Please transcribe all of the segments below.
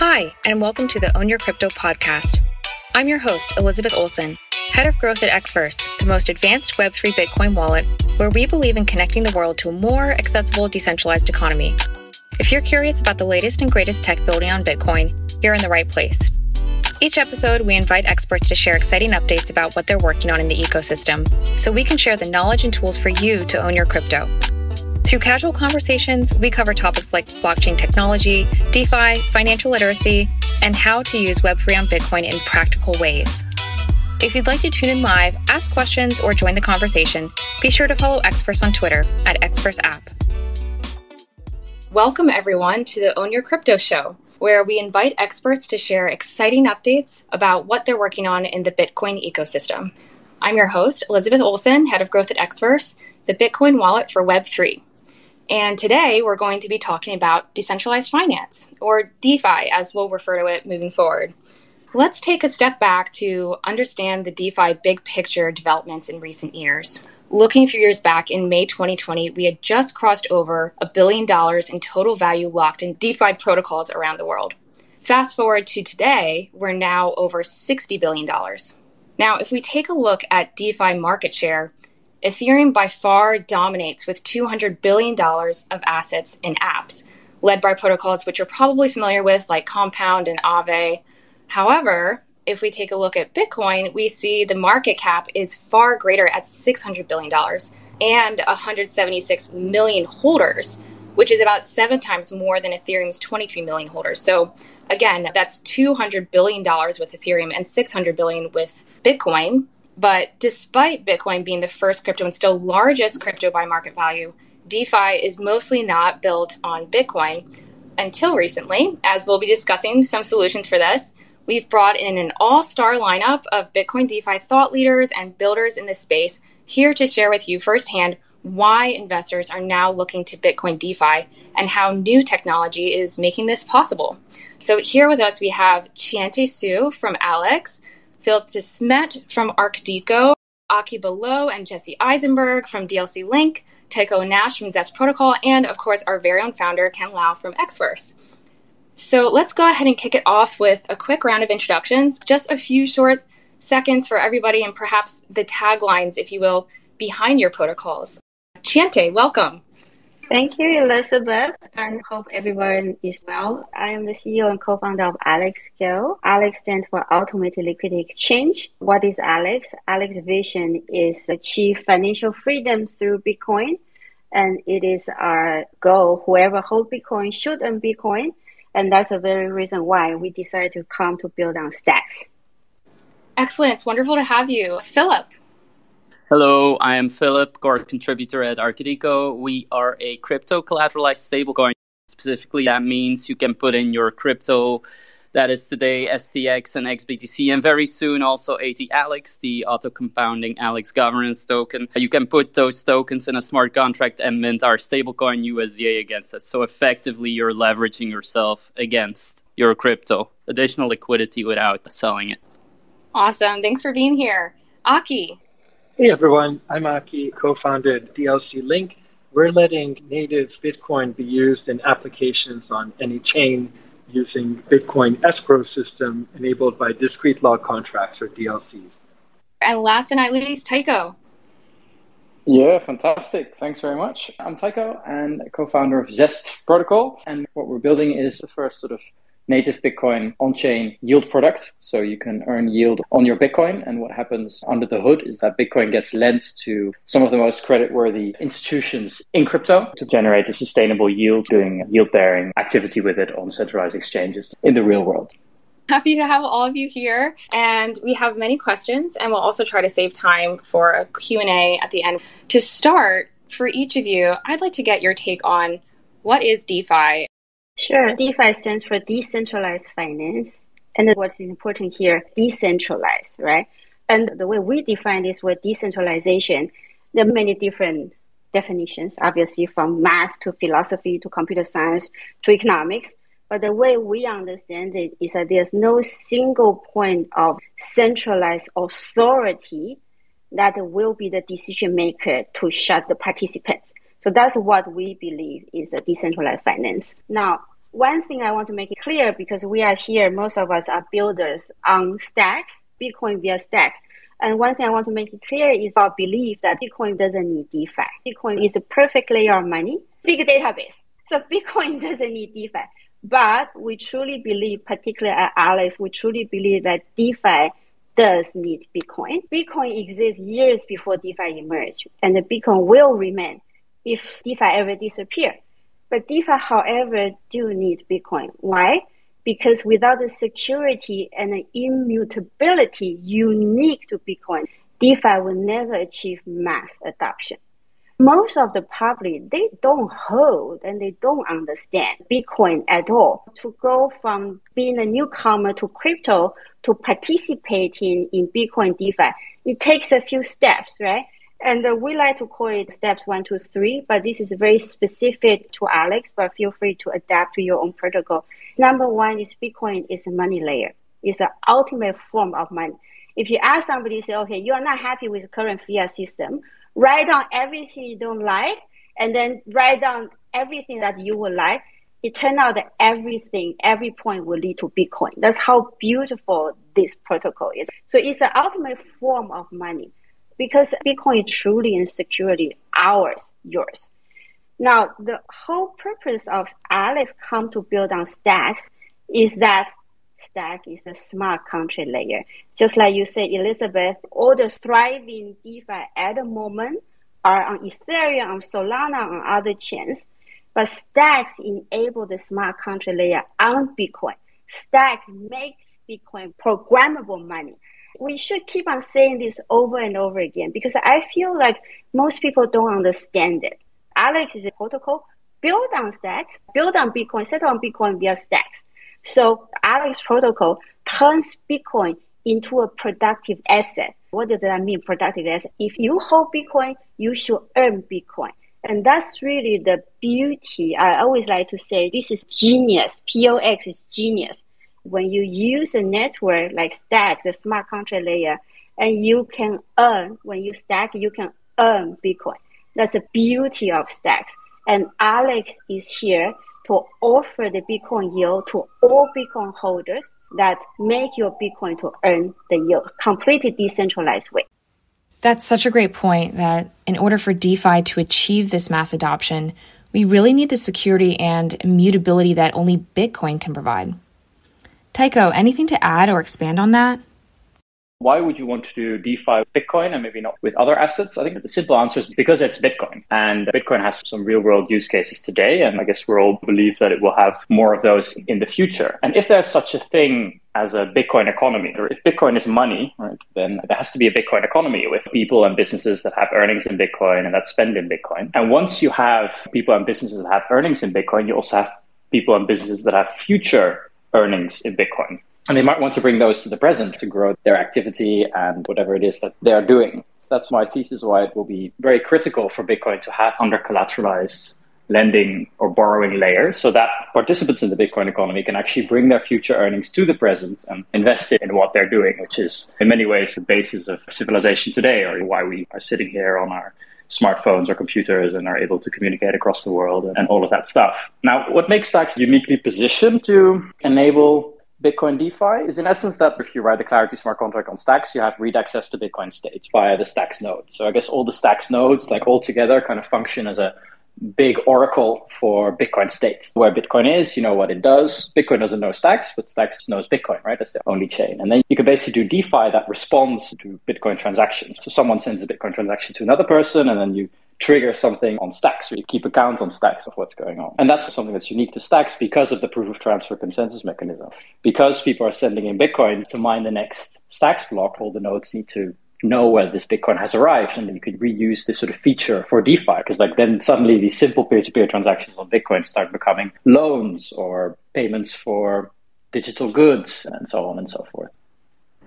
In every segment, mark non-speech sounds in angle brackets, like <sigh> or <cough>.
Hi, and welcome to the Own Your Crypto podcast. I'm your host, Elizabeth Olson, head of growth at Xverse, the most advanced Web3 Bitcoin wallet, where we believe in connecting the world to a more accessible, decentralized economy. If you're curious about the latest and greatest tech building on Bitcoin, you're in the right place. Each episode, we invite experts to share exciting updates about what they're working on in the ecosystem so we can share the knowledge and tools for you to own your crypto. Through casual conversations, we cover topics like blockchain technology, DeFi, financial literacy, and how to use Web3 on Bitcoin in practical ways. If you'd like to tune in live, ask questions, or join the conversation, be sure to follow Xverse on Twitter at XverseApp. Welcome, everyone, to the Own Your Crypto Show, where we invite experts to share exciting updates about what they're working on in the Bitcoin ecosystem. I'm your host, Elizabeth Olson, head of growth at Xverse, the Bitcoin wallet for Web3. And today we're going to be talking about decentralized finance, or DeFi as we'll refer to it moving forward. Let's take a step back to understand the DeFi big picture developments in recent years. Looking a few years back in May 2020, we had just crossed over a billion dollars in total value locked in DeFi protocols around the world. Fast forward to today, we're now over $60 billion. Now, if we take a look at DeFi market share, Ethereum by far dominates with $200 billion of assets in apps, led by protocols which you're probably familiar with, like Compound and Aave. However, if we take a look at Bitcoin, we see the market cap is far greater at $600 billion and 176 million holders, which is about seven times more than Ethereum's 23 million holders. So, again, that's $200 billion with Ethereum and 600 billion with Bitcoin. But despite Bitcoin being the first crypto and still largest crypto by market value, DeFi is mostly not built on Bitcoin until recently. As we'll be discussing some solutions for this, we've brought in an all star lineup of Bitcoin DeFi thought leaders and builders in this space here to share with you firsthand why investors are now looking to Bitcoin DeFi and how new technology is making this possible. So, here with us, we have Chiente Hsu from Alex. Philip de Smedt from Arkadiko, Aki Balogh and Jesse Eisenberg from DLC Link, Tycho Onnasch from Zest Protocol, and of course our very own founder, Ken Liao from Xverse. So let's go ahead and kick it off with a quick round of introductions, just a few short seconds for everybody, and perhaps the taglines, if you will, behind your protocols. Chiente, welcome. Thank you, Elizabeth, and hope everyone is well. I am the CEO and co-founder of Alex Go. Alex stands for Automated Liquidity Exchange. What is Alex? Alex's vision is achieve financial freedom through Bitcoin, and it is our goal. Whoever holds Bitcoin should own Bitcoin, and that's the very reason why we decided to come to build on Stacks. Excellent. It's wonderful to have you. Philip, Hello, I am Philip, core contributor at Arkadiko. We are a crypto collateralized stablecoin. Specifically, that means you can put in your crypto that is today STX and XBTC, and very soon also AT Alex, the auto compounding Alex governance token. You can put those tokens in a smart contract and mint our stablecoin USDA against it. So effectively, you're leveraging yourself against your crypto, additional liquidity without selling it. Awesome. Thanks for being here. Aki, Hey everyone, I'm Aki, co-founded DLC Link. We're letting native Bitcoin be used in applications on any chain using Bitcoin escrow system enabled by discrete log contracts or DLCs. And last but not least, Tycho. Yeah, fantastic. Thanks very much. I'm Tycho and co-founder of Zest Protocol. And what we're building is the first sort of native Bitcoin on chain yield product. So you can earn yield on your Bitcoin. And what happens under the hood is that Bitcoin gets lent to some of the most credit-worthy institutions in crypto to generate a sustainable yield, doing yield bearing activity with it on centralized exchanges in the real world. Happy to have all of you here and we have many questions and we'll also try to save time for a Q&A at the end. To start, for each of you, I'd like to get your take on what is DeFi Sure. DeFi stands for decentralized finance. And what's important here, decentralized, right? And the way we define this word decentralization, there are many different definitions, obviously from math to philosophy to computer science to economics. But the way we understand it is that there's no single point of centralized authority that will be the decision maker to shut the participants. So that's what we believe is a decentralized finance. Now, one thing I want to make it clear because we are here, most of us are builders on stacks, Bitcoin via stacks. And one thing I want to make it clear is our belief that Bitcoin doesn't need DeFi. Bitcoin is a perfect layer of money, big database. So <laughs> Bitcoin doesn't need DeFi. But we truly believe, particularly at Alex, we truly believe that DeFi does need Bitcoin. Bitcoin exists years before DeFi emerged, and the Bitcoin will remain if DeFi ever disappear. But DeFi, however, do need Bitcoin. Why? Because without the security and the immutability unique to Bitcoin, DeFi will never achieve mass adoption most of the public they don't hold and they don't understand bitcoin at all to go from being a newcomer to crypto to participating in bitcoin defi it takes a few steps right and uh, we like to call it steps one, two, three, but this is very specific to Alex, but feel free to adapt to your own protocol. Number one is Bitcoin is a money layer. It's the ultimate form of money. If you ask somebody, say, okay, you are not happy with the current fiat system, write down everything you don't like, and then write down everything that you would like. It turned out that everything, every point will lead to Bitcoin. That's how beautiful this protocol is. So it's the ultimate form of money because Bitcoin is truly and securely ours, yours. Now, the whole purpose of Alex come to build on Stack is that stack is a smart contract layer. Just like you said, Elizabeth, all the thriving DeFi at the moment are on Ethereum, on Solana, on other chains. But Stacks enable the smart contract layer on Bitcoin. Stacks makes Bitcoin programmable money. We should keep on saying this over and over again because I feel like most people don't understand it. Alex is a protocol built on Stacks, built on Bitcoin, set on Bitcoin via Stacks. So Alex protocol turns Bitcoin into a productive asset. What does that mean, productive asset? If you hold Bitcoin, you should earn Bitcoin. And that's really the beauty. I always like to say this is genius. POX is genius. When you use a network like Stacks, the smart contract layer, and you can earn, when you stack, you can earn Bitcoin. That's the beauty of Stacks. And Alex is here to offer the Bitcoin yield to all Bitcoin holders that make your Bitcoin to earn the yield, completely decentralized way. That's such a great point that in order for DeFi to achieve this mass adoption, we really need the security and immutability that only Bitcoin can provide. Tycho, anything to add or expand on that? Why would you want to do DeFi with Bitcoin and maybe not with other assets? I think the simple answer is because it's Bitcoin. And Bitcoin has some real world use cases today. And I guess we all believe that it will have more of those in the future. And if there's such a thing as a Bitcoin economy, or if Bitcoin is money, right, then there has to be a Bitcoin economy with people and businesses that have earnings in Bitcoin and that spend in Bitcoin. And once you have people and businesses that have earnings in Bitcoin, you also have people and businesses that have future earnings in Bitcoin. And they might want to bring those to the present to grow their activity and whatever it is that they are doing. That's my thesis why it will be very critical for Bitcoin to have under collateralized lending or borrowing layers so that participants in the Bitcoin economy can actually bring their future earnings to the present and invest it in what they're doing, which is in many ways the basis of civilization today or why we are sitting here on our smartphones or computers and are able to communicate across the world and all of that stuff. Now, what makes Stacks uniquely positioned to enable Bitcoin DeFi is in essence that if you write a Clarity smart contract on Stacks, you have read access to Bitcoin state via the Stacks node. So I guess all the Stacks nodes, like all together, kind of function as a big oracle for Bitcoin state. Where Bitcoin is, you know what it does. Bitcoin doesn't know Stacks, but Stacks knows Bitcoin, right? That's the only chain. And then you can basically do DeFi that responds to Bitcoin transactions. So someone sends a Bitcoin transaction to another person, and then you trigger something on stacks. So you keep account on stacks of what's going on. And that's something that's unique to stacks because of the proof of transfer consensus mechanism. Because people are sending in Bitcoin to mine the next stacks block, all the nodes need to know whether this Bitcoin has arrived and then you could reuse this sort of feature for DeFi. Because like then suddenly these simple peer-to-peer transactions on Bitcoin start becoming loans or payments for digital goods and so on and so forth.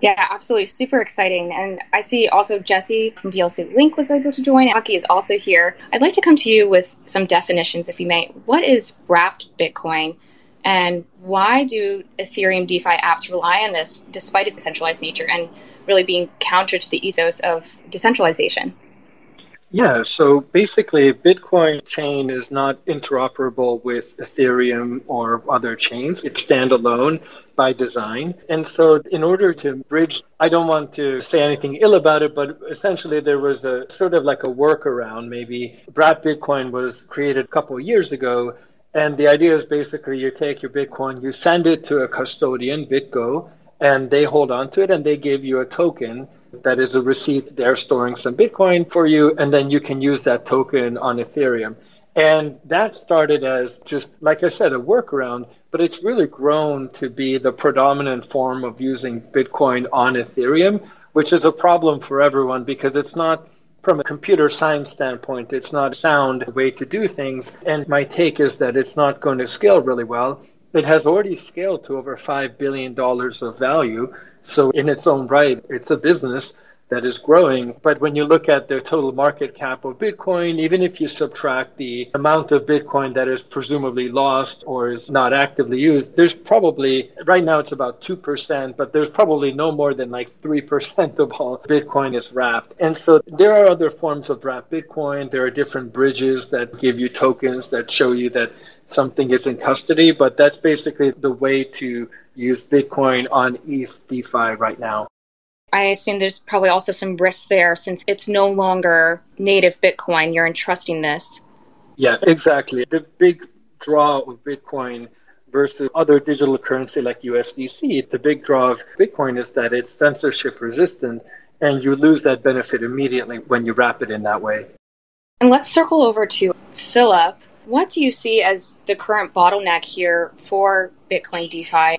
Yeah, absolutely. Super exciting. And I see also Jesse from DLC Link was able to join. Aki is also here. I'd like to come to you with some definitions, if you may. What is wrapped Bitcoin? And why do Ethereum DeFi apps rely on this despite its decentralized nature and really being counter to the ethos of decentralization? Yeah, so basically, Bitcoin chain is not interoperable with Ethereum or other chains. It's standalone by design. And so, in order to bridge, I don't want to say anything ill about it, but essentially, there was a sort of like a workaround. Maybe Wrapped Bitcoin was created a couple of years ago. And the idea is basically you take your Bitcoin, you send it to a custodian, BitGo, and they hold on to it and they give you a token that is a receipt. They're storing some Bitcoin for you, and then you can use that token on Ethereum. And that started as just, like I said, a workaround, but it's really grown to be the predominant form of using Bitcoin on Ethereum, which is a problem for everyone because it's not, from a computer science standpoint, it's not a sound way to do things. And my take is that it's not going to scale really well. It has already scaled to over $5 billion of value. So, in its own right, it's a business that is growing. But when you look at the total market cap of Bitcoin, even if you subtract the amount of Bitcoin that is presumably lost or is not actively used, there's probably, right now it's about 2%, but there's probably no more than like 3% of all Bitcoin is wrapped. And so there are other forms of wrapped Bitcoin. There are different bridges that give you tokens that show you that something is in custody, but that's basically the way to use Bitcoin on ETH DeFi right now. I assume there's probably also some risk there since it's no longer native Bitcoin. You're entrusting this. Yeah, exactly. The big draw of Bitcoin versus other digital currency like USDC, the big draw of Bitcoin is that it's censorship resistant and you lose that benefit immediately when you wrap it in that way. And let's circle over to Philip. What do you see as the current bottleneck here for Bitcoin DeFi?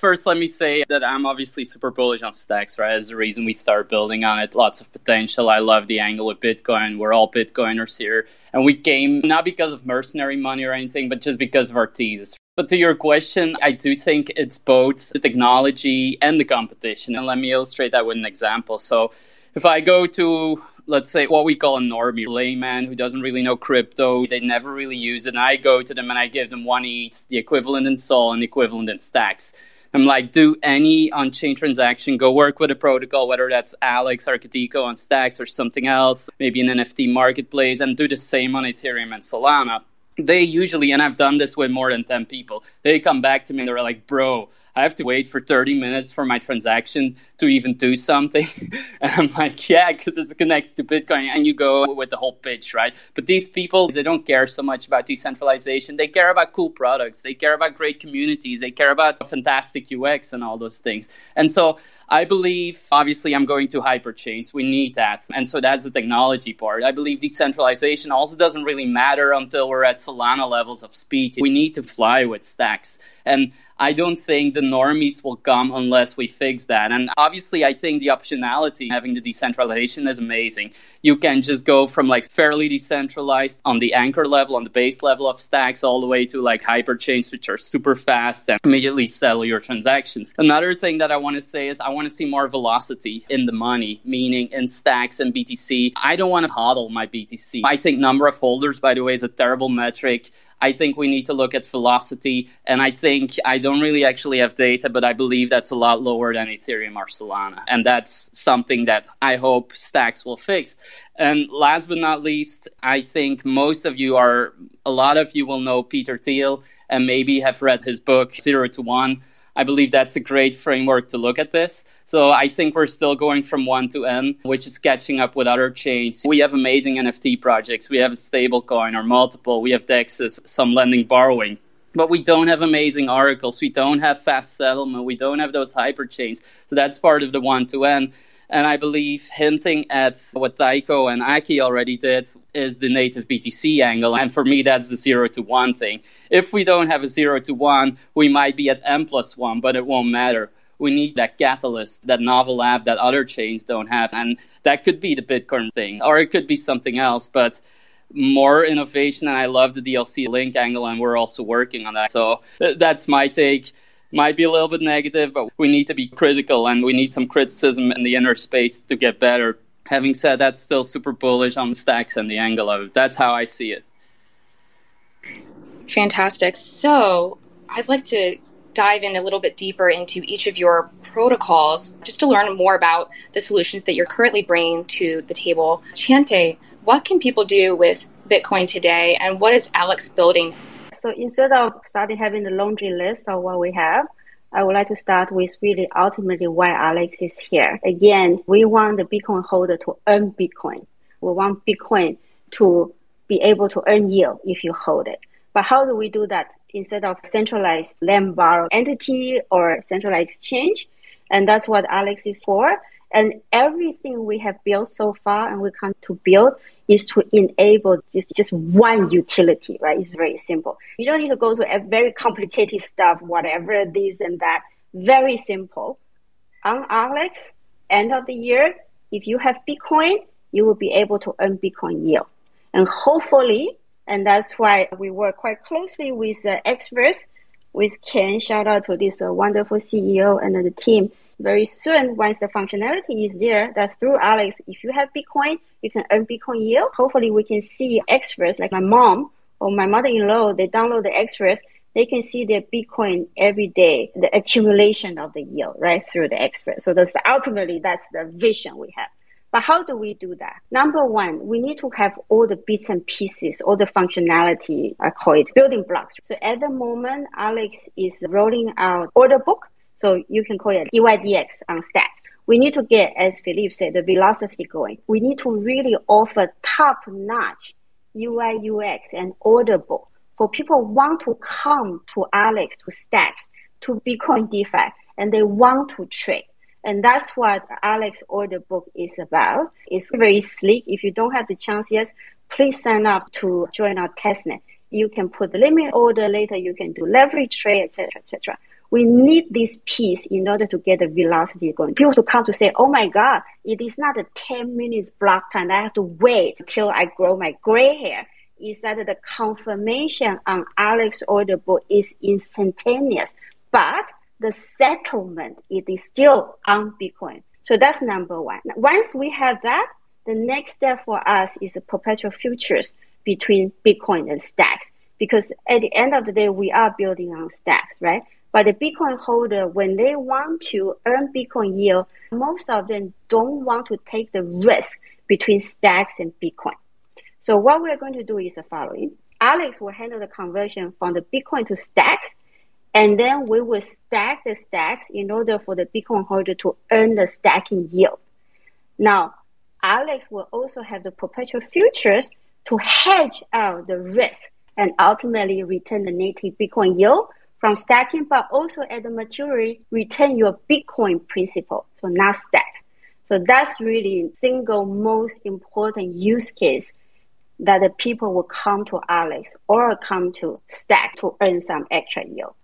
first, let me say that I'm obviously super bullish on Stacks, right? As the reason we start building on it. Lots of potential. I love the angle of Bitcoin. We're all Bitcoiners here. And we came not because of mercenary money or anything, but just because of our thesis. But to your question, I do think it's both the technology and the competition. And let me illustrate that with an example. So if I go to let's say what we call a normie layman who doesn't really know crypto. They never really use it. And i go to them and i give them one ETH the equivalent in sol and the equivalent in stacks. I'm like, do any on chain transaction, go work with a protocol, whether that's Alex, or Arkadiko on Stacks or something else, maybe an NFT marketplace, and do the same on Ethereum and Solana they usually, and I've done this with more than 10 people, they come back to me and they're like, bro, I have to wait for 30 minutes for my transaction to even do something. <laughs> and I'm like, yeah, because it's connected to Bitcoin. And you go with the whole pitch, right? But these people, they don't care so much about decentralization. They care about cool products. They care about great communities. They care about fantastic UX and all those things. And so I believe, obviously, I'm going to hyperchains. We need that. And so that's the technology part. I believe decentralization also doesn't really matter until we're at Solana levels of speed. We need to fly with stacks. And I don't think the normies will come unless we fix that. And obviously, I think the optionality having the decentralization is amazing. You can just go from like fairly decentralized on the anchor level, on the base level of stacks, all the way to like hyperchains, which are super fast and immediately settle your transactions. Another thing that I want to say is I want to see more velocity in the money, meaning in stacks and BTC. I don't want to hodl my BTC. I think number of holders, by the way, is a terrible metric. I think we need to look at velocity. And I think I don't really actually have data, but I believe that's a lot lower than Ethereum or Solana. And that's something that I hope Stacks will fix. And last but not least, I think most of you are, a lot of you will know Peter Thiel and maybe have read his book, Zero to One. I believe that's a great framework to look at this. So I think we're still going from one to N, which is catching up with other chains. We have amazing NFT projects. We have a stablecoin or multiple. We have DEXs, some lending borrowing. But we don't have amazing oracles. We don't have fast settlement. We don't have those hyper chains. So that's part of the one to N. And I believe hinting at what Tycho and Aki already did is the native BTC angle. And for me, that's the zero to one thing. If we don't have a zero to one, we might be at M plus one, but it won't matter. We need that catalyst, that novel app that other chains don't have. And that could be the Bitcoin thing, or it could be something else. But more innovation, and I love the DLC link angle, and we're also working on that. So that's my take might be a little bit negative, but we need to be critical and we need some criticism in the inner space to get better. Having said that, still super bullish on the stacks and the angle of. That's how I see it. Fantastic. So I'd like to dive in a little bit deeper into each of your protocols just to learn more about the solutions that you're currently bringing to the table. Chiente, What can people do with Bitcoin today, and what is Alex building? So instead of starting having the laundry list of what we have, I would like to start with really ultimately why Alex is here. Again, we want the Bitcoin holder to earn Bitcoin. We want Bitcoin to be able to earn yield if you hold it. But how do we do that instead of centralized lend borrow entity or centralized exchange? And that's what Alex is for. And everything we have built so far and we come to build is to enable just, just one utility, right? It's very simple. You don't need to go to a very complicated stuff, whatever this and that. Very simple. On Alex, end of the year, if you have Bitcoin, you will be able to earn Bitcoin yield. And hopefully, and that's why we work quite closely with uh, Xverse, with Ken. Shout out to this uh, wonderful CEO and the team very soon, once the functionality is there, that through Alex, if you have Bitcoin, you can earn Bitcoin yield. Hopefully, we can see Xverse like my mom or my mother-in-law. They download the Xverse. They can see their Bitcoin every day, the accumulation of the yield, right, through the Xverse. So that's ultimately that's the vision we have. But how do we do that? Number one, we need to have all the bits and pieces, all the functionality, I call it building blocks. So at the moment, Alex is rolling out order book so you can call it DYDX on Stacks. We need to get, as Philippe said, the velocity going. We need to really offer top notch UI, UX and order book for people want to come to Alex, to Stacks, to Bitcoin DeFi, and they want to trade. And that's what Alex order book is about. It's very sleek. If you don't have the chance yet, please sign up to join our testnet. You can put the limit order later. You can do leverage trade, etc., etc we need this piece in order to get the velocity going. People to come to say, oh my God, it is not a 10 minutes block time. I have to wait till I grow my gray hair. Is that the confirmation on Alex order book is instantaneous, but the settlement, it is still on Bitcoin. So that's number one. Once we have that, the next step for us is perpetual futures between Bitcoin and stacks. Because at the end of the day, we are building on stacks, right? But the Bitcoin holder, when they want to earn Bitcoin yield, most of them don't want to take the risk between stacks and Bitcoin. So what we're going to do is the following. Alex will handle the conversion from the Bitcoin to stacks, and then we will stack the stacks in order for the Bitcoin holder to earn the stacking yield. Now, Alex will also have the perpetual futures to hedge out the risk and ultimately return the native Bitcoin yield from stacking, but also at the maturity, retain your Bitcoin principal, so not stack. So that's really single most important use case that the people will come to Alex or come to Stack to earn some extra yield.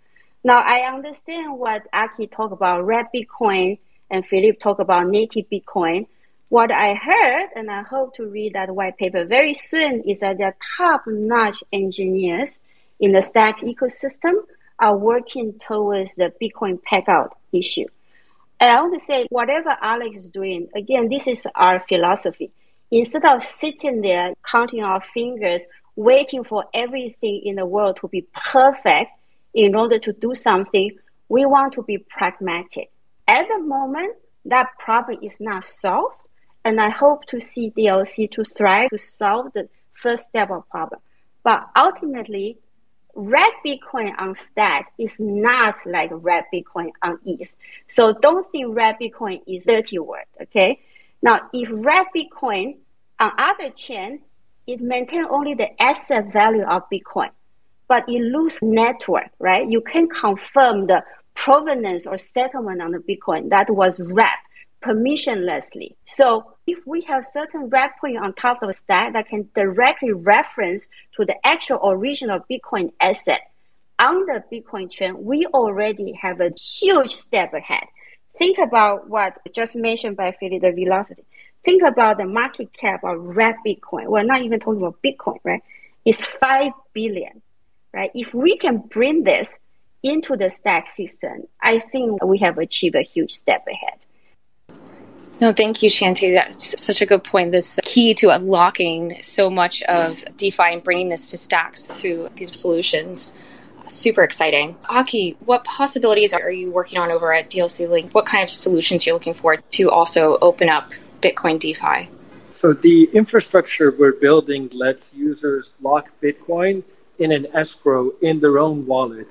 Now I understand what Aki talked about red Bitcoin and Philippe talked about native Bitcoin. What I heard, and I hope to read that white paper very soon, is that the top-notch engineers in the Stacks ecosystem are working towards the Bitcoin peg-out issue. And I want to say, whatever Alex is doing, again, this is our philosophy. Instead of sitting there counting our fingers, waiting for everything in the world to be perfect in order to do something, we want to be pragmatic. At the moment, that problem is not solved, and I hope to see DLC to thrive to solve the first step of problem. But ultimately, red Bitcoin on stack is not like red Bitcoin on ETH. So don't think red Bitcoin is dirty word, okay? Now, if red Bitcoin on other chain, it maintain only the asset value of Bitcoin, but it lose network, right? You can confirm the provenance or settlement on the Bitcoin that was wrapped permissionlessly. So if we have certain wrap point on top of a stack that can directly reference to the actual original Bitcoin asset on the Bitcoin chain, we already have a huge step ahead. Think about what just mentioned by Philly, the velocity. Think about the market cap of red Bitcoin. We're not even talking about Bitcoin, right? It's 5 billion, right? If we can bring this into the stack system, I think we have achieved a huge step ahead. No, thank you, Chiente. That's such a good point. This key to unlocking so much of DeFi and bringing this to stacks through these solutions. Super exciting. Aki, what possibilities are you working on over at DLC Link? What kind of solutions you're looking for to also open up Bitcoin DeFi? So the infrastructure we're building lets users lock Bitcoin in an escrow in their own wallet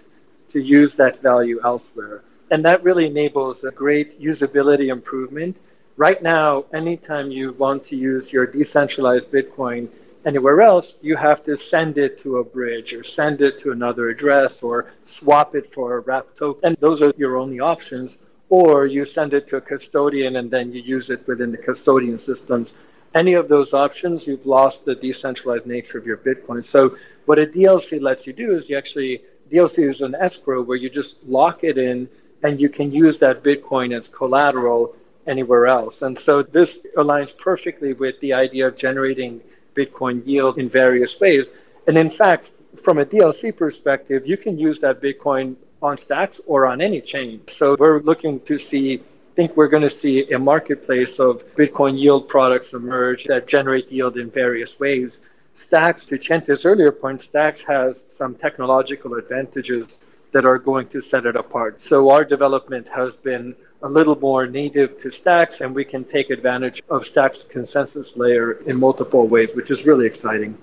to use that value elsewhere. And that really enables a great usability improvement. Right now, anytime you want to use your decentralized Bitcoin anywhere else, you have to send it to a bridge or send it to another address or swap it for a wrapped token. And those are your only options. Or you send it to a custodian and then you use it within the custodian systems any of those options, you've lost the decentralized nature of your Bitcoin. So what a DLC lets you do is you actually DLC is an escrow where you just lock it in and you can use that Bitcoin as collateral anywhere else. And so this aligns perfectly with the idea of generating Bitcoin yield in various ways. And in fact, from a DLC perspective, you can use that Bitcoin on stacks or on any chain. So we're looking to see think we're going to see a marketplace of Bitcoin yield products emerge that generate yield in various ways. Stacks, to Chiente's earlier point, Stacks has some technological advantages that are going to set it apart. So our development has been a little more native to Stacks, and we can take advantage of Stacks consensus layer in multiple ways, which is really exciting.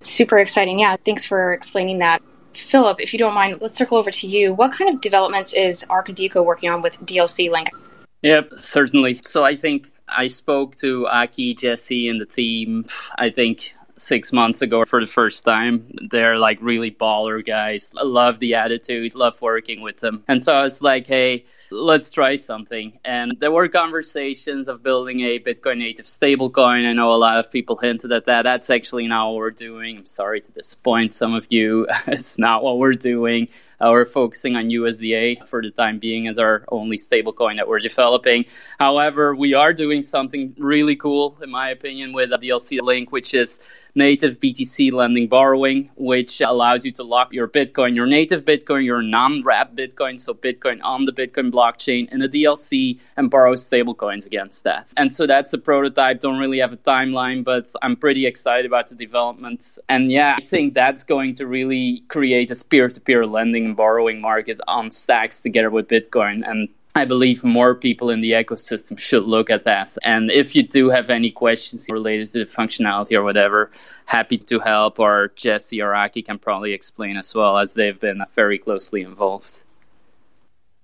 Super exciting. Yeah, thanks for explaining that. Philip, if you don't mind, let's circle over to you. What kind of developments is Arkadiko working on with DLC Link? Yep, certainly. So I think I spoke to Aki, Jesse, and the team. I think six months ago for the first time. They're like really baller guys. I love the attitude, love working with them. And so I was like, hey, let's try something. And there were conversations of building a Bitcoin native stablecoin. I know a lot of people hinted at that. That's actually not what we're doing. I'm sorry to disappoint some of you. <laughs> it's not what we're doing. We're focusing on USDA for the time being as our only stablecoin that we're developing. However, we are doing something really cool, in my opinion, with a DLC link, which is native BTC lending borrowing, which allows you to lock your Bitcoin, your native Bitcoin, your non wrapped Bitcoin, so Bitcoin on the Bitcoin blockchain in a DLC and borrow stablecoins against that. And so that's a prototype. Don't really have a timeline, but I'm pretty excited about the developments. And yeah, I think that's going to really create a peer to peer lending borrowing market on stacks together with Bitcoin. And I believe more people in the ecosystem should look at that. And if you do have any questions related to the functionality or whatever, happy to help. Or Jesse or Aki can probably explain as well, as they've been very closely involved.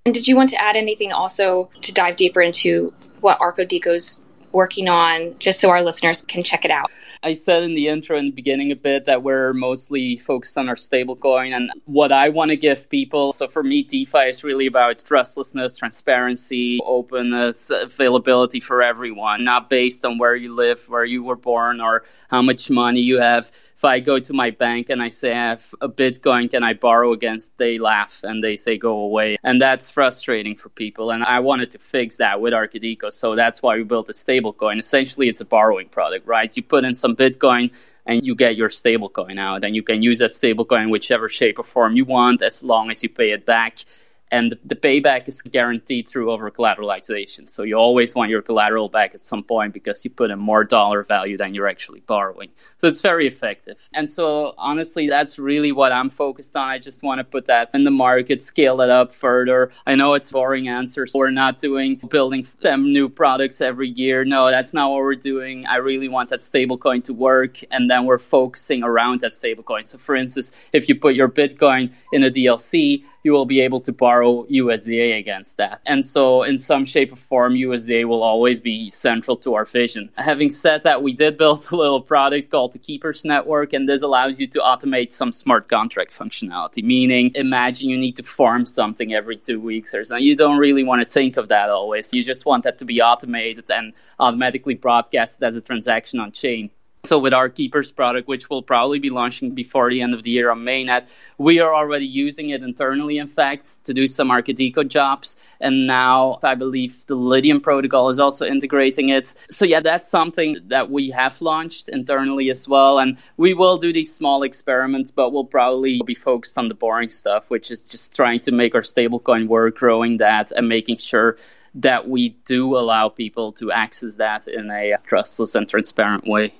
And did you want to add anything also to dive deeper into what Arkadiko's working on, just so our listeners can check it out? I said in the intro in the beginning a bit that we're mostly focused on our stablecoin and what I want to give people. So for me, DeFi is really about trustlessness, transparency, openness, availability for everyone, not based on where you live, where you were born, or how much money you have if I go to my bank and I say I have a Bitcoin, can I borrow against? They laugh and they say go away, and that's frustrating for people. And I wanted to fix that with Arkadiko, so that's why we built a stablecoin. Essentially, it's a borrowing product, right? You put in some Bitcoin and you get your stablecoin out, and you can use that stablecoin whichever shape or form you want, as long as you pay it back and the, the payback is guaranteed through over collateralization. So you always want your collateral back at some point because you put in more dollar value than you're actually borrowing. So it's very effective. And so honestly, that's really what I'm focused on. I just want to put that in the market, scale it up further. I know it's boring answers. We're not doing building them new products every year. No, that's not what we're doing. I really want that stablecoin to work, and then we're focusing around that stablecoin. So for instance, if you put your Bitcoin in a DLC, you will be able to borrow USDA against that. And so, in some shape or form, USDA will always be central to our vision. Having said that, we did build a little product called the Keepers Network, and this allows you to automate some smart contract functionality. Meaning, imagine you need to farm something every two weeks or something. You don't really want to think of that always. You just want that to be automated and automatically broadcasted as a transaction on chain. So with our Keepers product, which will probably be launching before the end of the year on mainnet, we are already using it internally, in fact, to do some Arkadiko jobs. And now I believe the Lydian protocol is also integrating it. So yeah, that's something that we have launched internally as well. And we will do these small experiments, but we'll probably be focused on the boring stuff, which is just trying to make our stablecoin work, growing that, and making sure that we do allow people to access that in a trustless and transparent way.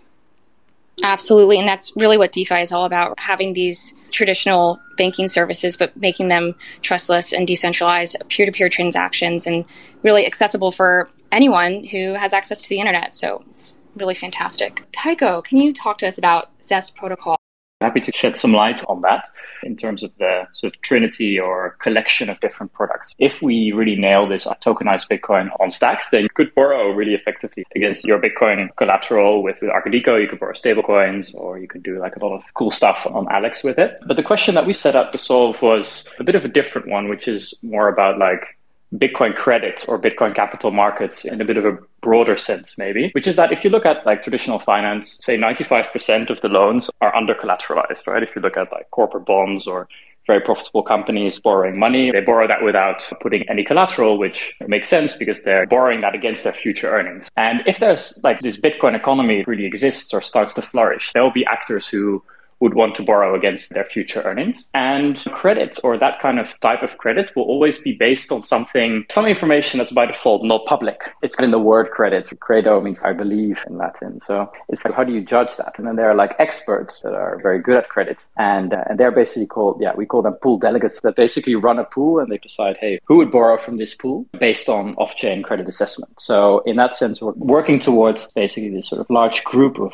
Absolutely. And that's really what DeFi is all about having these traditional banking services, but making them trustless and decentralized peer to peer transactions and really accessible for anyone who has access to the internet. So it's really fantastic. Tycho, can you talk to us about Zest Protocol? Happy to shed some light on that in terms of the sort of trinity or collection of different products. If we really nail this uh, tokenized Bitcoin on stacks, then you could borrow really effectively against your Bitcoin collateral with Arkadiko. You could borrow stablecoins or you could do like a lot of cool stuff on Alex with it. But the question that we set out to solve was a bit of a different one, which is more about like Bitcoin credits or Bitcoin capital markets in a bit of a broader sense, maybe, which is that if you look at like traditional finance, say 95% of the loans are under collateralized, right? If you look at like corporate bonds or very profitable companies borrowing money, they borrow that without putting any collateral, which makes sense because they're borrowing that against their future earnings. And if there's like this Bitcoin economy really exists or starts to flourish, there will be actors who would want to borrow against their future earnings. And credit or that kind of type of credit will always be based on something, some information that's by default not public. It's in the word credit. Credo means I believe in Latin. So it's like, how do you judge that? And then there are like experts that are very good at credit. And, uh, and they're basically called, yeah, we call them pool delegates that basically run a pool and they decide, hey, who would borrow from this pool based on off chain credit assessment. So in that sense, we're working towards basically this sort of large group of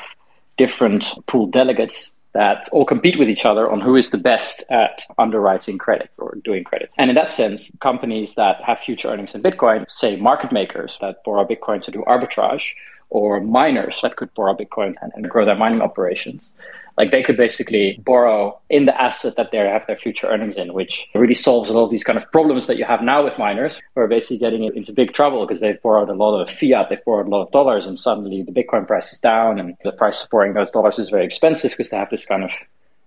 different pool delegates that all compete with each other on who is the best at underwriting credit or doing credit. And in that sense, companies that have future earnings in Bitcoin, say market makers that borrow Bitcoin to do arbitrage, or miners that could borrow Bitcoin and, and grow their mining operations, like they could basically borrow in the asset that they have their future earnings in, which really solves a lot of these kind of problems that you have now with miners who are basically getting into big trouble because they've borrowed a lot of fiat, they've borrowed a lot of dollars, and suddenly the Bitcoin price is down and the price of borrowing those dollars is very expensive because they have this kind of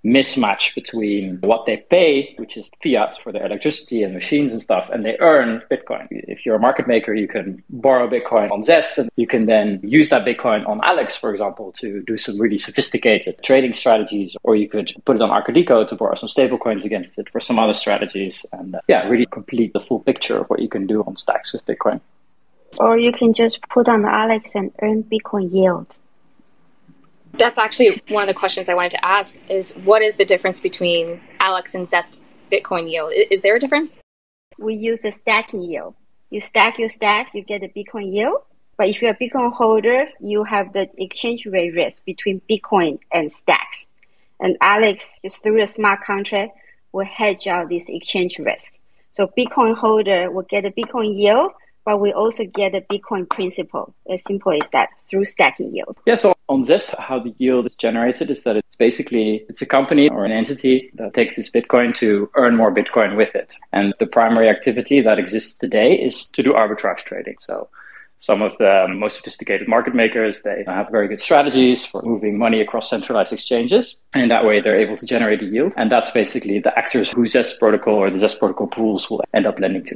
mismatch between what they pay, which is fiat for their electricity and machines and stuff, and they earn Bitcoin. If you're a market maker, you can borrow Bitcoin on Zest, and you can then use that Bitcoin on Alex, for example, to do some really sophisticated trading strategies, or you could put it on Arkadiko to borrow some stablecoins against it for some other strategies, and uh, yeah, really complete the full picture of what you can do on stacks with Bitcoin. Or you can just put on Alex and earn Bitcoin yield that's actually one of the questions I wanted to ask is what is the difference between Alex and Zest Bitcoin yield? Is there a difference? We use a stacking yield. You stack your stacks, you get a Bitcoin yield. But if you're a Bitcoin holder, you have the exchange rate risk between Bitcoin and stacks. And Alex, just through a smart contract, will hedge out this exchange risk. So Bitcoin holder will get a Bitcoin yield, but we also get a Bitcoin principal. As simple as that through stacking yield. Yeah. So on Zest, how the yield is generated is that it's basically it's a company or an entity that takes this Bitcoin to earn more Bitcoin with it. And the primary activity that exists today is to do arbitrage trading. So some of the most sophisticated market makers they have very good strategies for moving money across centralized exchanges and that way they're able to generate a yield and that's basically the actors who zest protocol or the zest protocol pools will end up lending to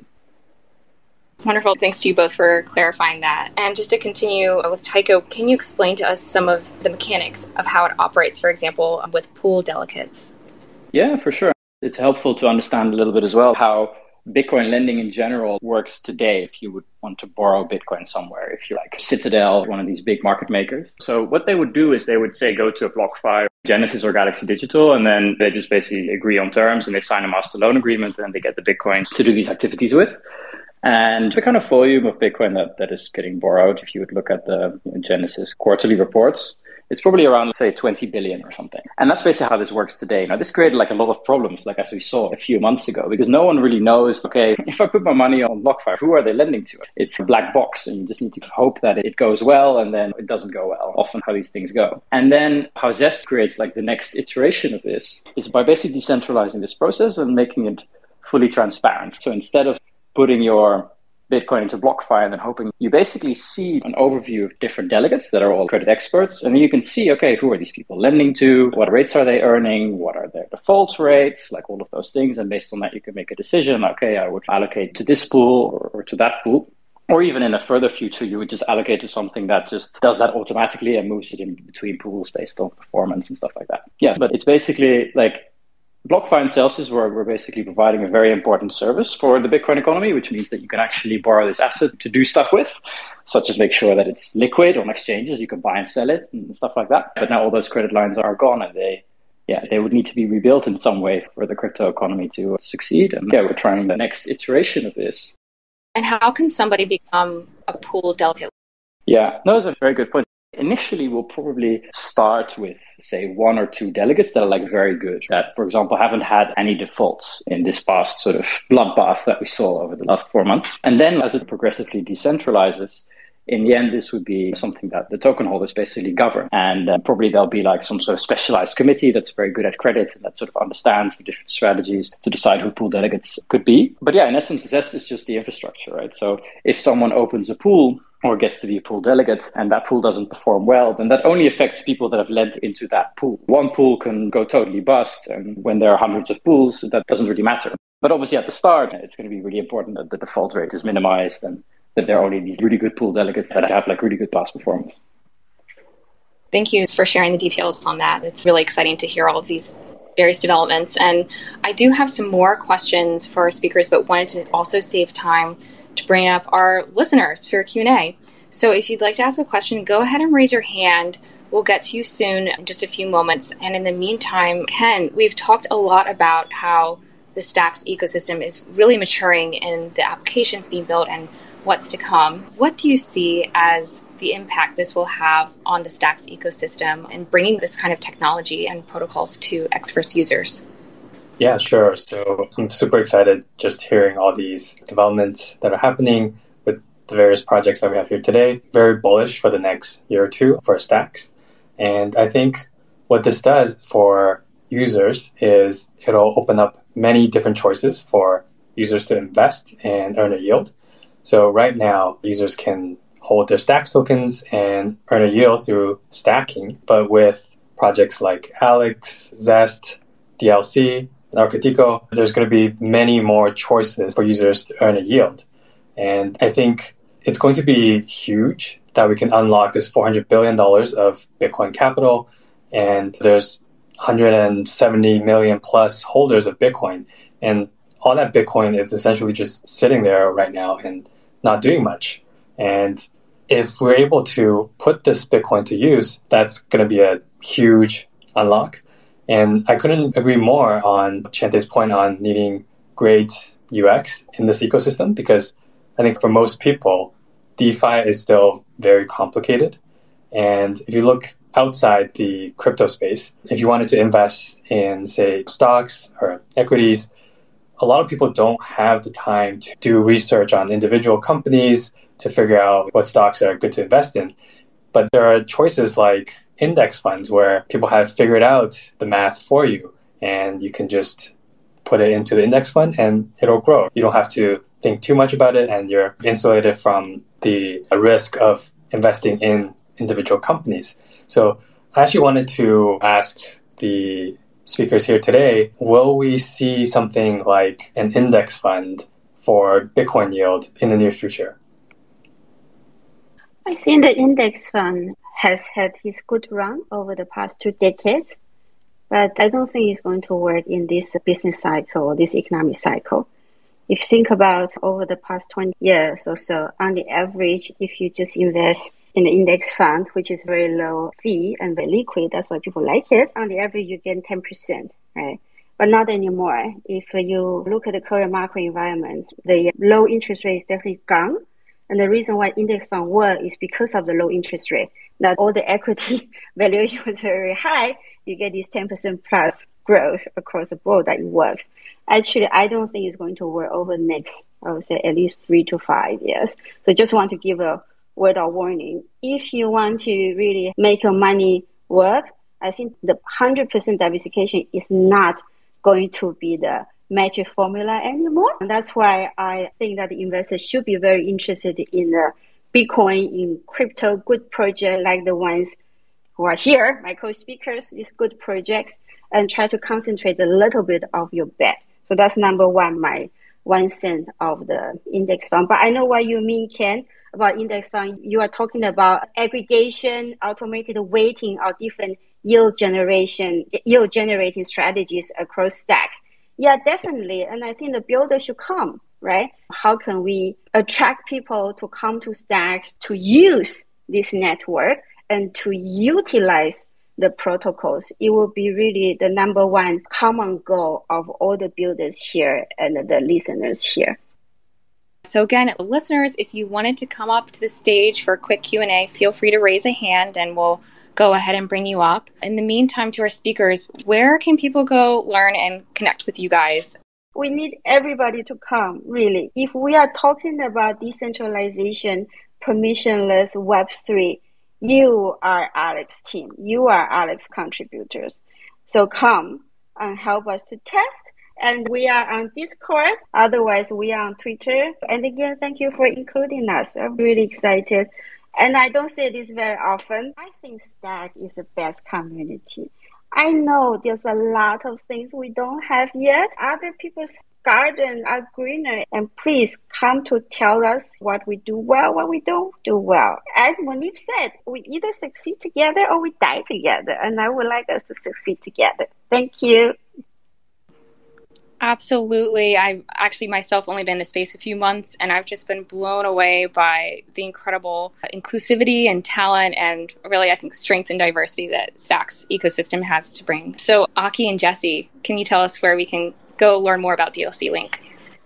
Wonderful. Thanks to you both for clarifying that. And just to continue with Tycho, can you explain to us some of the mechanics of how it operates, for example, with pool delegates? Yeah, for sure. It's helpful to understand a little bit as well how Bitcoin lending in general works today if you would want to borrow Bitcoin somewhere, if you're like Citadel, one of these big market makers. So what they would do is they would say go to a BlockFi, Genesis or Galaxy Digital, and then they just basically agree on terms and they sign a master loan agreement and they get the Bitcoin to do these activities with. And the kind of volume of Bitcoin that, that is getting borrowed, if you would look at the Genesis quarterly reports, it's probably around, say, 20 billion or something. And that's basically how this works today. Now, this created like a lot of problems, like as we saw a few months ago, because no one really knows, okay, if I put my money on BlockFi, who are they lending to? It's a black box, and you just need to hope that it goes well, and then it doesn't go well. Often how these things go. And then how Zest creates like the next iteration of this is by basically decentralizing this process and making it fully transparent. So instead of putting your Bitcoin into BlockFi and then hoping you basically see an overview of different delegates that are all credit experts. And then you can see, okay, who are these people lending to? What rates are they earning? What are their default rates? Like all of those things. And based on that, you can make a decision. Okay, I would allocate to this pool or, or to that pool. Or even in a further future, you would just allocate to something that just does that automatically and moves it in between pools based on performance and stuff like that. Yeah, but it's basically like BlockFi and Celsius were, were basically providing a very important service for the Bitcoin economy, which means that you can actually borrow this asset to do stuff with, such as make sure that it's liquid on exchanges, you can buy and sell it and stuff like that. But now all those credit lines are gone and they yeah, they would need to be rebuilt in some way for the crypto economy to succeed. And yeah, we're trying the next iteration of this. And how can somebody become a pool delegate? Yeah, those are very good points. Initially, we'll probably start with, say, one or two delegates that are like very good, that, for example, haven't had any defaults in this past sort of bloodbath that we saw over the last four months. And then as it progressively decentralizes, in the end, this would be something that the token holders basically govern. And uh, probably there'll be like some sort of specialized committee that's very good at credit and that sort of understands the different strategies to decide who pool delegates could be. But yeah, in essence, Zest is just the infrastructure, right? So if someone opens a pool or gets to be a pool delegate and that pool doesn't perform well, then that only affects people that have lent into that pool. One pool can go totally bust. And when there are hundreds of pools, that doesn't really matter. But obviously at the start, it's going to be really important that the default rate is minimized and that there are only these really good pool delegates that have like really good past performance. Thank you for sharing the details on that. It's really exciting to hear all of these various developments. And I do have some more questions for our speakers, but wanted to also save time to bring up our listeners for Q&A. So if you'd like to ask a question, go ahead and raise your hand. We'll get to you soon in just a few moments. And in the meantime, Ken, we've talked a lot about how the Stacks ecosystem is really maturing and the applications being built and what's to come. What do you see as the impact this will have on the Stacks ecosystem and bringing this kind of technology and protocols to Xverse users? Yeah, sure. So I'm super excited just hearing all these developments that are happening with the various projects that we have here today. Very bullish for the next year or two for Stacks. And I think what this does for users is it'll open up many different choices for users to invest and earn a yield. So right now, users can hold their Stacks tokens and earn a yield through stacking, but with projects like Alex, Zest, DLC, Arkadiko, there's going to be many more choices for users to earn a yield. And I think it's going to be huge that we can unlock this $400 billion of Bitcoin capital. And there's 170 million plus holders of Bitcoin. And all that Bitcoin is essentially just sitting there right now and not doing much. And if we're able to put this Bitcoin to use, that's going to be a huge unlock. And I couldn't agree more on Chiente's point on needing great UX in this ecosystem because I think for most people, DeFi is still very complicated. And if you look outside the crypto space, if you wanted to invest in, say, stocks or equities, a lot of people don't have the time to do research on individual companies to figure out what stocks are good to invest in. But there are choices like index funds where people have figured out the math for you and you can just put it into the index fund and it'll grow. You don't have to think too much about it and you're insulated from the risk of investing in individual companies. So I actually wanted to ask the speakers here today, will we see something like an index fund for Bitcoin yield in the near future? I think the index fund has had his good run over the past two decades, but I don't think it's going to work in this business cycle or this economic cycle. If you think about over the past 20 years or so, on the average, if you just invest in the index fund, which is very low fee and very liquid, that's why people like it. On the average, you get 10%, right? But not anymore. If you look at the current market environment, the low interest rate is definitely gone. And the reason why index fund work is because of the low interest rate. Now all the equity <laughs> valuation was very high. You get this 10% plus growth across the board that it works. Actually, I don't think it's going to work over the next, I would say at least three to five years. So just want to give a word of warning. If you want to really make your money work, I think the 100% diversification is not going to be the magic formula anymore. And that's why I think that the investors should be very interested in the Bitcoin, in crypto, good project like the ones who are here, my co-speakers, these good projects, and try to concentrate a little bit of your bet. So that's number one, my one cent of the index fund. But I know what you mean, Ken, about index fund. You are talking about aggregation, automated weighting of different yield generation, yield generating strategies across stacks. Yeah, definitely. And I think the builder should come, right? How can we attract people to come to Stacks to use this network and to utilize the protocols? It will be really the number one common goal of all the builders here and the listeners here. So again, listeners, if you wanted to come up to the stage for a quick Q&A, feel free to raise a hand and we'll go ahead and bring you up. In the meantime, to our speakers, where can people go learn and connect with you guys? We need everybody to come, really. If we are talking about decentralization, permissionless Web3, you are Alex team. You are Alex contributors. So come and help us to test. And we are on Discord. Otherwise, we are on Twitter. And again, thank you for including us. I'm really excited. And I don't say this very often. I think Stack is the best community. I know there's a lot of things we don't have yet. Other people's garden are greener. And please come to tell us what we do well, what we don't do well. As Muneeb said, we either succeed together or we die together. And I would like us to succeed together. Thank you. Absolutely. I've actually myself only been in the space a few months and I've just been blown away by the incredible inclusivity and talent and really I think strength and diversity that Stack's ecosystem has to bring. So Aki and Jesse, can you tell us where we can go learn more about DLC Link?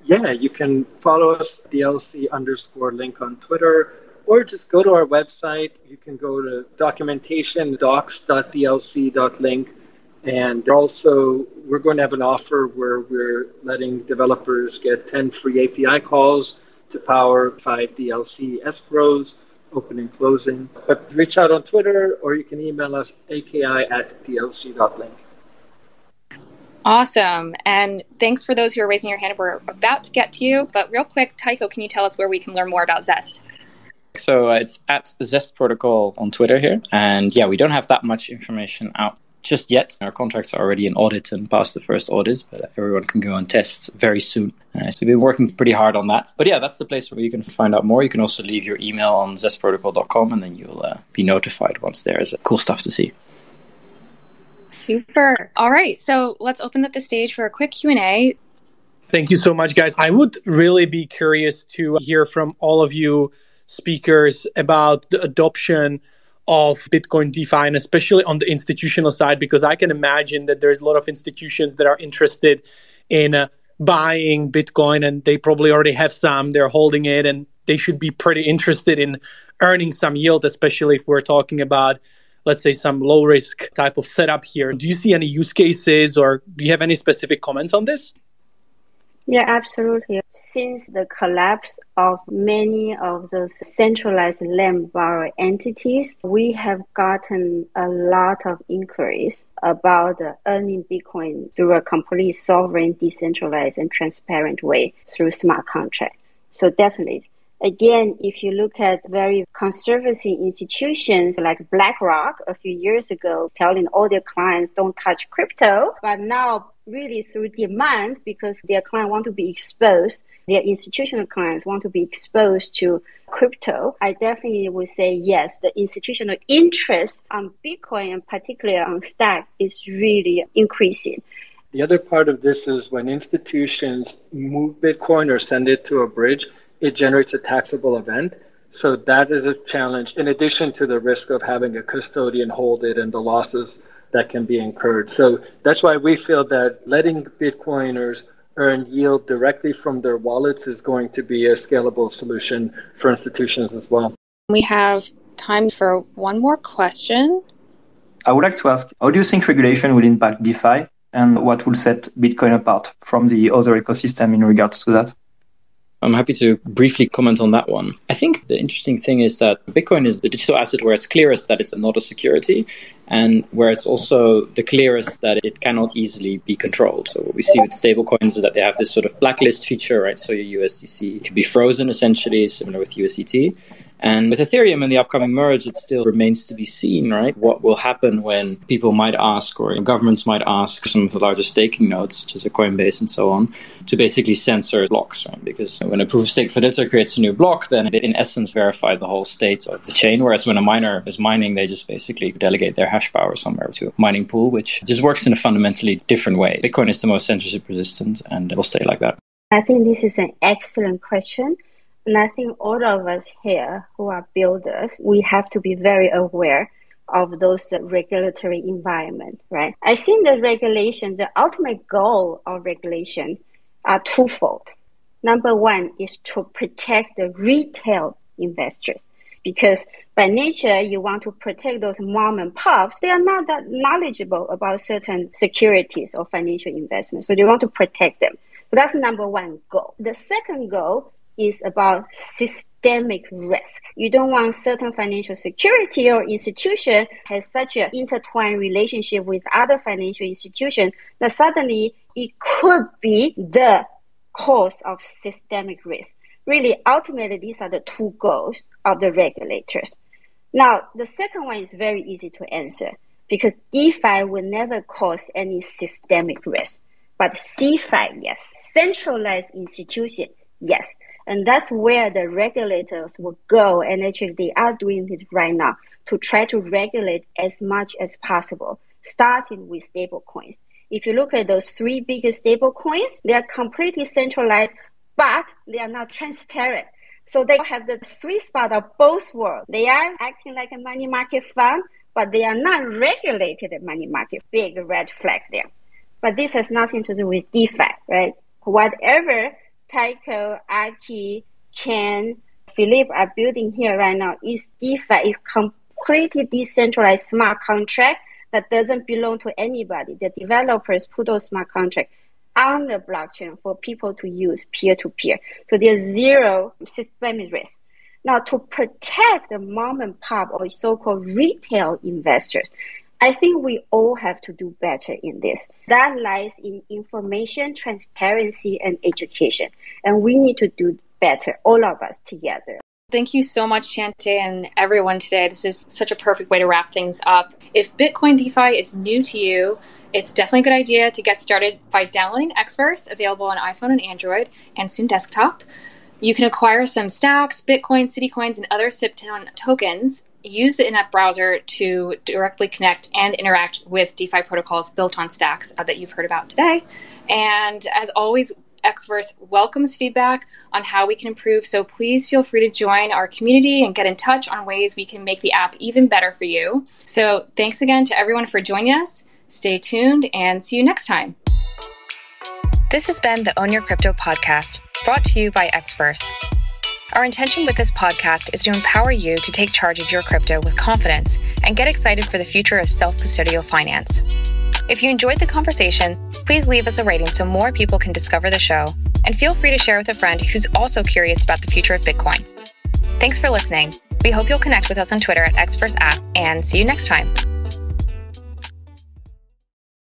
Yeah, you can follow us DLC underscore link on Twitter or just go to our website. You can go to documentation docs.dlc.link and also, we're going to have an offer where we're letting developers get 10 free API calls to power five DLC escrows, open and closing. But reach out on Twitter or you can email us aki at dlc.link. Awesome. And thanks for those who are raising your hand. We're about to get to you. But real quick, Tycho, can you tell us where we can learn more about Zest? So uh, it's at Zest Protocol on Twitter here. And yeah, we don't have that much information out just yet. Our contracts are already in audit and passed the first audit, but everyone can go on tests very soon. Uh, so we've been working pretty hard on that. But yeah, that's the place where you can find out more. You can also leave your email on zestprotocol.com and then you'll uh, be notified once there's cool stuff to see. Super. All right, so let's open up the stage for a quick Q&A. Thank you so much, guys. I would really be curious to hear from all of you speakers about the adoption of Bitcoin DeFi, and especially on the institutional side, because I can imagine that there's a lot of institutions that are interested in uh, buying Bitcoin and they probably already have some, they're holding it, and they should be pretty interested in earning some yield, especially if we're talking about, let's say, some low risk type of setup here. Do you see any use cases or do you have any specific comments on this? Yeah, absolutely. Since the collapse of many of those centralized land borrower entities, we have gotten a lot of inquiries about earning Bitcoin through a completely sovereign, decentralized, and transparent way through smart contract. So definitely. Again, if you look at very conservative institutions like BlackRock a few years ago, telling all their clients don't touch crypto, but now really through demand because their client want to be exposed, their institutional clients want to be exposed to crypto, I definitely would say yes, the institutional interest on Bitcoin and particularly on Stack is really increasing. The other part of this is when institutions move Bitcoin or send it to a bridge, it generates a taxable event. So that is a challenge in addition to the risk of having a custodian hold it and the losses that can be incurred. So that's why we feel that letting Bitcoiners earn yield directly from their wallets is going to be a scalable solution for institutions as well. We have time for one more question. I would like to ask how do you think regulation will impact DeFi and what will set Bitcoin apart from the other ecosystem in regards to that? I'm happy to briefly comment on that one. I think the interesting thing is that Bitcoin is the digital asset where it's clearest that it's not a security and where it's also the clearest that it cannot easily be controlled. So what we see with stablecoins is that they have this sort of blacklist feature, right? So your USDC can be frozen essentially, similar with USDT. And with Ethereum and the upcoming merge, it still remains to be seen, right? What will happen when people might ask, or governments might ask some of the larger staking nodes, such as Coinbase and so on, to basically censor blocks, right? Because when a proof of stake validator creates a new block, then it in essence verifies the whole state of the chain. Whereas when a miner is mining, they just basically delegate their hash power somewhere to a mining pool, which just works in a fundamentally different way. Bitcoin is the most censorship resistant and it will stay like that. I think this is an excellent question. And I think all of us here who are builders, we have to be very aware of those regulatory environment, right? I think the regulation, the ultimate goal of regulation are twofold. Number one is to protect the retail investors because by nature you want to protect those mom and pops they are not that knowledgeable about certain securities or financial investments so you want to protect them so that's number one goal the second goal is about systemic risk. You don't want certain financial security or institution has such an intertwined relationship with other financial institutions that suddenly it could be the cause of systemic risk. Really, ultimately, these are the two goals of the regulators. Now, the second one is very easy to answer because DeFi will never cause any systemic risk. But CeFi, yes. Centralized institution, yes. And that's where the regulators will go. And actually, they are doing it right now to try to regulate as much as possible, starting with stablecoins. If you look at those three biggest stablecoins, they are completely centralized, but they are not transparent. So they have the sweet spot of both worlds. They are acting like a money market fund, but they are not regulated money market. Big red flag there. But this has nothing to do with DeFi, right? Whatever Tycho, Aki, Ken, Philip are building here right now is DeFi, is completely decentralized smart contract that doesn't belong to anybody. The developers put those smart contracts on the blockchain for people to use peer to peer. So there's zero systemic risk. Now, to protect the mom and pop or so called retail investors, I think we all have to do better in this. That lies in information, transparency, and education. And we need to do better, all of us together. Thank you so much, Chiente, and everyone today. This is such a perfect way to wrap things up. If Bitcoin DeFi is new to you, it's definitely a good idea to get started by downloading Xverse, available on iPhone and Android, and soon desktop. You can acquire some stacks, Bitcoin, City coins, and other SIP tokens. Use the in-app browser to directly connect and interact with DeFi protocols built on stacks uh, that you've heard about today. And as always, Xverse welcomes feedback on how we can improve. So please feel free to join our community and get in touch on ways we can make the app even better for you. So thanks again to everyone for joining us. Stay tuned and see you next time. This has been the Own Your Crypto podcast, brought to you by Xverse. Our intention with this podcast is to empower you to take charge of your crypto with confidence and get excited for the future of self custodial finance. If you enjoyed the conversation, please leave us a rating so more people can discover the show, and feel free to share with a friend who's also curious about the future of Bitcoin. Thanks for listening. We hope you'll connect with us on Twitter at XverseApp, and see you next time.